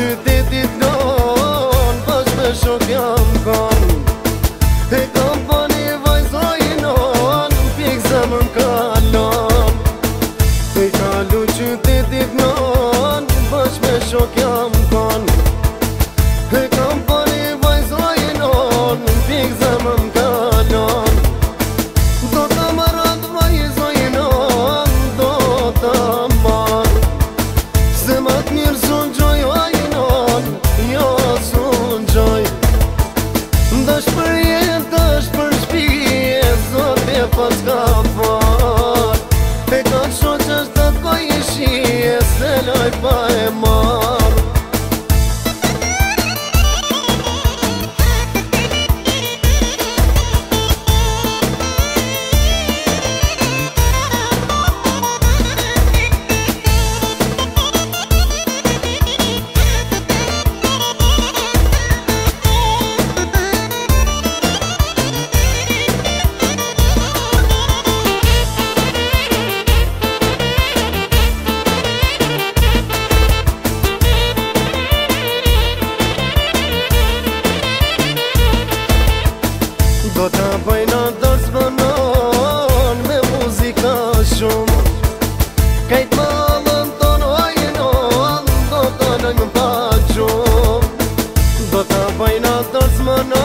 qytetit don Pas me shok jam kon E kom po një vajzojnë on Pik zemën kalu qytetit non Pas me shok jam shumë Kajtë mamën tonë ojë në andë Do të në një pa qumë Do të bajna të zmanë